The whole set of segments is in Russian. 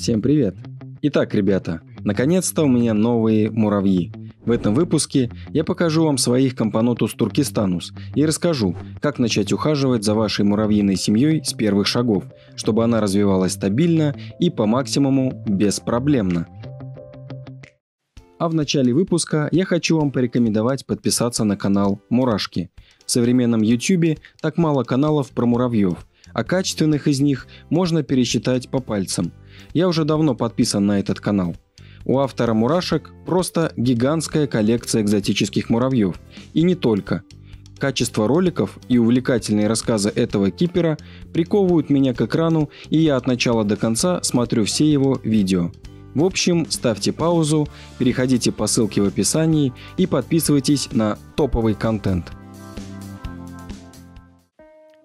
Всем привет! Итак, ребята, наконец-то у меня новые муравьи. В этом выпуске я покажу вам своих компонотус туркистанус и расскажу, как начать ухаживать за вашей муравьиной семьей с первых шагов, чтобы она развивалась стабильно и по максимуму беспроблемно. А в начале выпуска я хочу вам порекомендовать подписаться на канал Мурашки. В современном YouTube так мало каналов про муравьев, а качественных из них можно пересчитать по пальцам. Я уже давно подписан на этот канал. У автора мурашек просто гигантская коллекция экзотических муравьев. И не только. Качество роликов и увлекательные рассказы этого кипера приковывают меня к экрану, и я от начала до конца смотрю все его видео. В общем, ставьте паузу, переходите по ссылке в описании и подписывайтесь на топовый контент.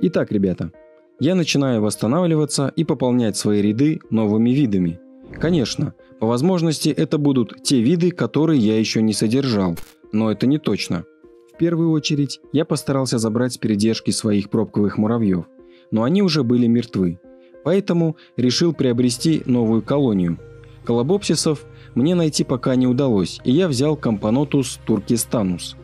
Итак, ребята, я начинаю восстанавливаться и пополнять свои ряды новыми видами. Конечно, по возможности это будут те виды, которые я еще не содержал, но это не точно. В первую очередь я постарался забрать с передержки своих пробковых муравьев, но они уже были мертвы. Поэтому решил приобрести новую колонию – Колобопсисов мне найти пока не удалось, и я взял компонотус туркистанус.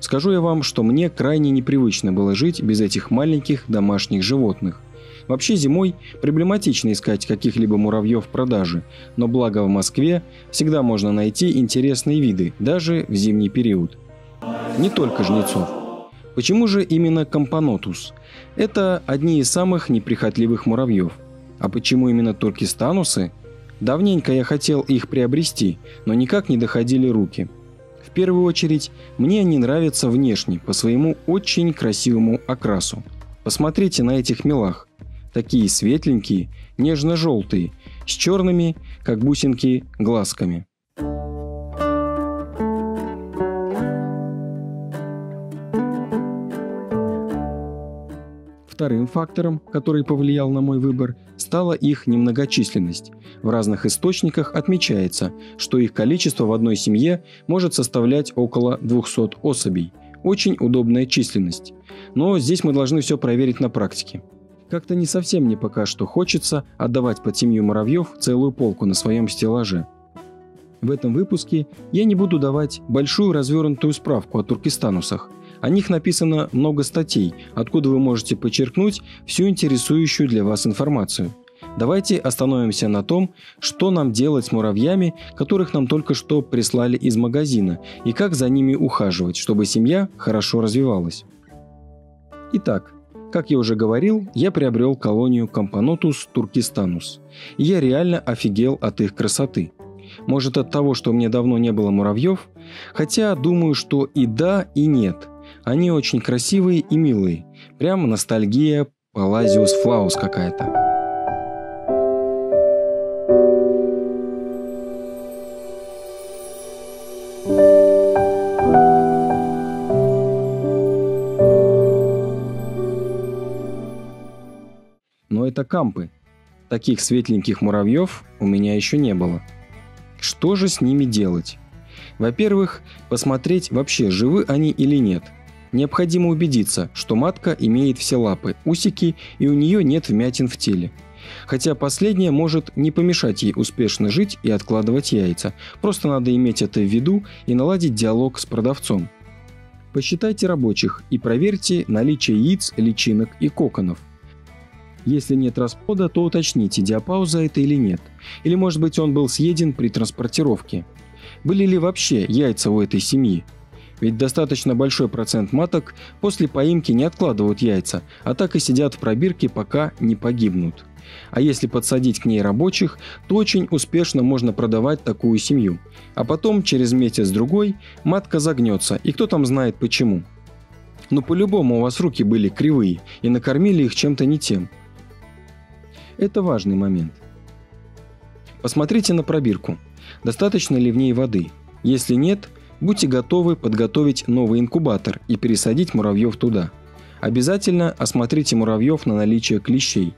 Скажу я вам, что мне крайне непривычно было жить без этих маленьких домашних животных. Вообще зимой проблематично искать каких-либо муравьев в продаже, но благо в Москве всегда можно найти интересные виды, даже в зимний период. Не только жнецов. Почему же именно компонотус? Это одни из самых неприхотливых муравьев. А почему именно туркистанусы? Давненько я хотел их приобрести, но никак не доходили руки. В первую очередь, мне они нравятся внешне, по своему очень красивому окрасу. Посмотрите на этих милах. Такие светленькие, нежно-желтые, с черными, как бусинки, глазками. Вторым фактором, который повлиял на мой выбор, стала их немногочисленность. В разных источниках отмечается, что их количество в одной семье может составлять около 200 особей. Очень удобная численность. Но здесь мы должны все проверить на практике. Как-то не совсем мне пока что хочется отдавать под семью муравьев целую полку на своем стеллаже. В этом выпуске я не буду давать большую развернутую справку о туркестанусах – о них написано много статей, откуда вы можете подчеркнуть всю интересующую для вас информацию. Давайте остановимся на том, что нам делать с муравьями, которых нам только что прислали из магазина, и как за ними ухаживать, чтобы семья хорошо развивалась. Итак, как я уже говорил, я приобрел колонию Camponotus turkestanus. И я реально офигел от их красоты. Может от того, что мне давно не было муравьев? Хотя думаю, что и да, и нет. Они очень красивые и милые. Прям ностальгия Палазиус Флаус какая-то. Но это кампы. Таких светленьких муравьев у меня еще не было. Что же с ними делать? Во-первых, посмотреть вообще живы они или нет – Необходимо убедиться, что матка имеет все лапы, усики и у нее нет вмятин в теле. Хотя последнее может не помешать ей успешно жить и откладывать яйца, просто надо иметь это в виду и наладить диалог с продавцом. Посчитайте рабочих и проверьте наличие яиц, личинок и коконов. Если нет расплода, то уточните, диапауза это или нет. Или может быть он был съеден при транспортировке. Были ли вообще яйца у этой семьи? Ведь достаточно большой процент маток после поимки не откладывают яйца, а так и сидят в пробирке, пока не погибнут. А если подсадить к ней рабочих, то очень успешно можно продавать такую семью. А потом, через месяц-другой, матка загнется, и кто там знает почему. Но по-любому у вас руки были кривые, и накормили их чем-то не тем. Это важный момент. Посмотрите на пробирку. Достаточно ли в ней воды? Если нет – Будьте готовы подготовить новый инкубатор и пересадить муравьев туда. Обязательно осмотрите муравьев на наличие клещей.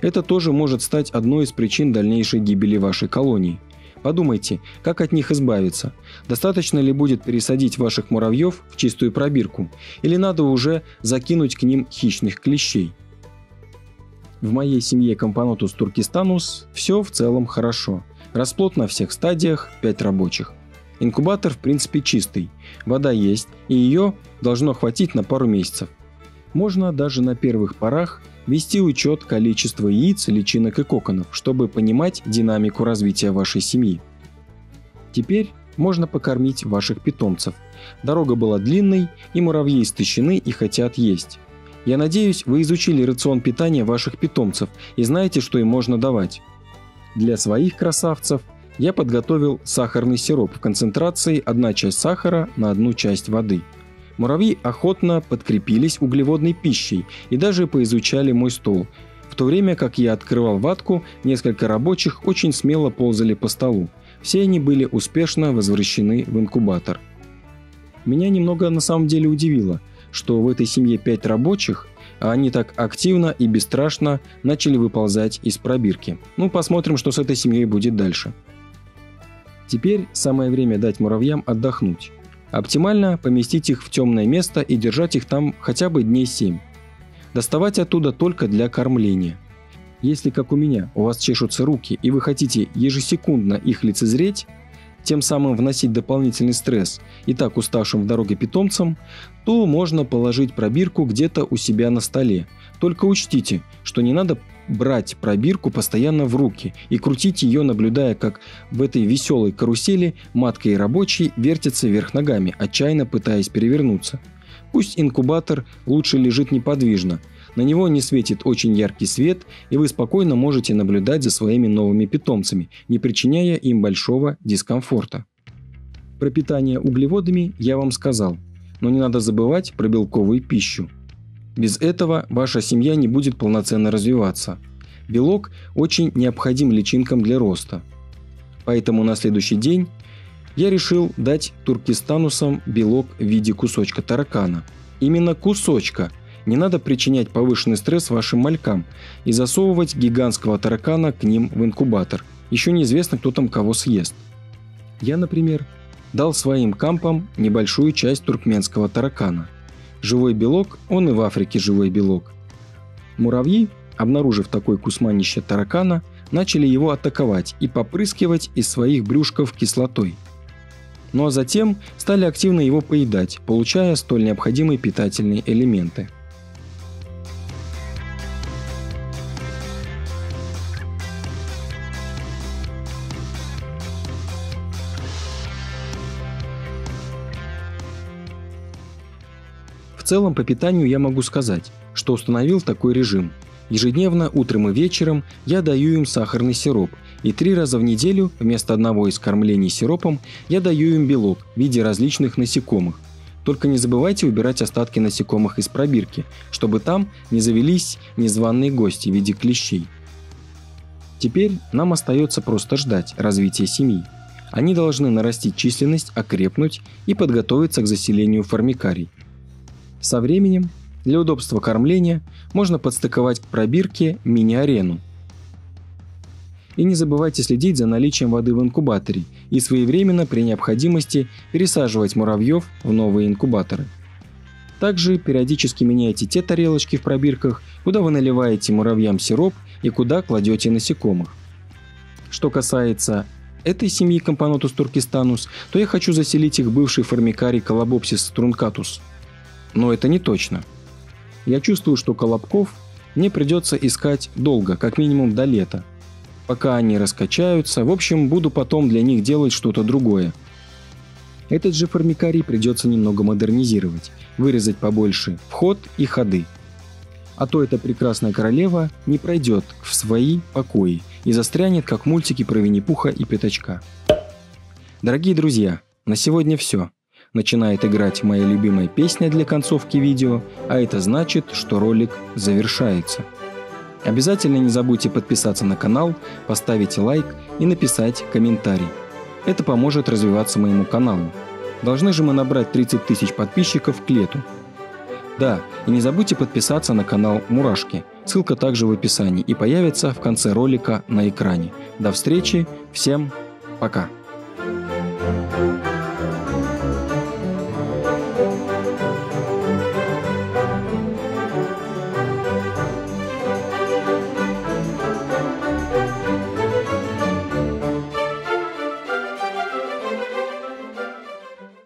Это тоже может стать одной из причин дальнейшей гибели вашей колонии. Подумайте, как от них избавиться. Достаточно ли будет пересадить ваших муравьев в чистую пробирку? Или надо уже закинуть к ним хищных клещей? В моей семье Camponotus turkestanus все в целом хорошо. Расплод на всех стадиях, 5 рабочих. Инкубатор в принципе чистый, вода есть, и ее должно хватить на пару месяцев. Можно даже на первых порах вести учет количества яиц, личинок и коконов, чтобы понимать динамику развития вашей семьи. Теперь можно покормить ваших питомцев. Дорога была длинной, и муравьи истощены и хотят есть. Я надеюсь, вы изучили рацион питания ваших питомцев и знаете, что им можно давать. Для своих красавцев я подготовил сахарный сироп в концентрации 1 часть сахара на 1 часть воды. Муравьи охотно подкрепились углеводной пищей и даже поизучали мой стол, в то время как я открывал ватку, несколько рабочих очень смело ползали по столу. Все они были успешно возвращены в инкубатор. Меня немного на самом деле удивило, что в этой семье пять рабочих, а они так активно и бесстрашно начали выползать из пробирки. Ну, посмотрим, что с этой семьей будет дальше. Теперь самое время дать муравьям отдохнуть. Оптимально поместить их в темное место и держать их там хотя бы дней 7. Доставать оттуда только для кормления – если, как у меня, у вас чешутся руки и вы хотите ежесекундно их лицезреть, тем самым вносить дополнительный стресс и так уставшим в дороге питомцам, то можно положить пробирку где-то у себя на столе. Только учтите, что не надо брать пробирку постоянно в руки и крутить ее, наблюдая, как в этой веселой карусели матка и рабочий вертятся вверх ногами, отчаянно пытаясь перевернуться. Пусть инкубатор лучше лежит неподвижно – на него не светит очень яркий свет, и вы спокойно можете наблюдать за своими новыми питомцами, не причиняя им большого дискомфорта. Про питание углеводами я вам сказал, но не надо забывать про белковую пищу. Без этого ваша семья не будет полноценно развиваться. Белок очень необходим личинкам для роста. Поэтому на следующий день я решил дать туркистанусам белок в виде кусочка таракана. Именно кусочка – не надо причинять повышенный стресс вашим малькам и засовывать гигантского таракана к ним в инкубатор. Еще неизвестно, кто там кого съест. Я, например, дал своим кампам небольшую часть туркменского таракана. Живой белок, он и в Африке живой белок. Муравьи, обнаружив такой кусманище таракана, начали его атаковать и попрыскивать из своих брюшков кислотой. Ну а затем стали активно его поедать, получая столь необходимые питательные элементы. Целом по питанию я могу сказать, что установил такой режим. Ежедневно, утром и вечером я даю им сахарный сироп, и три раза в неделю вместо одного из кормлений сиропом я даю им белок в виде различных насекомых. Только не забывайте убирать остатки насекомых из пробирки, чтобы там не завелись незваные гости в виде клещей. Теперь нам остается просто ждать развития семьи. Они должны нарастить численность, окрепнуть и подготовиться к заселению формикарий. Со временем, для удобства кормления, можно подстыковать к пробирке мини-арену. И не забывайте следить за наличием воды в инкубаторе и своевременно при необходимости пересаживать муравьев в новые инкубаторы. Также периодически меняйте те тарелочки в пробирках, куда вы наливаете муравьям сироп и куда кладете насекомых. Что касается этой семьи Camponotus turkestanus, то я хочу заселить их в бывший формикарий Colobopsis truncatus – но это не точно. Я чувствую, что колобков мне придется искать долго, как минимум до лета. Пока они раскачаются, в общем, буду потом для них делать что-то другое. Этот же формикарий придется немного модернизировать, вырезать побольше вход и ходы. А то эта прекрасная королева не пройдет в свои покои и застрянет, как мультики про Винни-Пуха и Пятачка. Дорогие друзья, на сегодня все начинает играть моя любимая песня для концовки видео, а это значит, что ролик завершается. Обязательно не забудьте подписаться на канал, поставить лайк и написать комментарий. Это поможет развиваться моему каналу. Должны же мы набрать 30 тысяч подписчиков к лету. Да, и не забудьте подписаться на канал Мурашки. Ссылка также в описании и появится в конце ролика на экране. До встречи, всем пока! Thank you.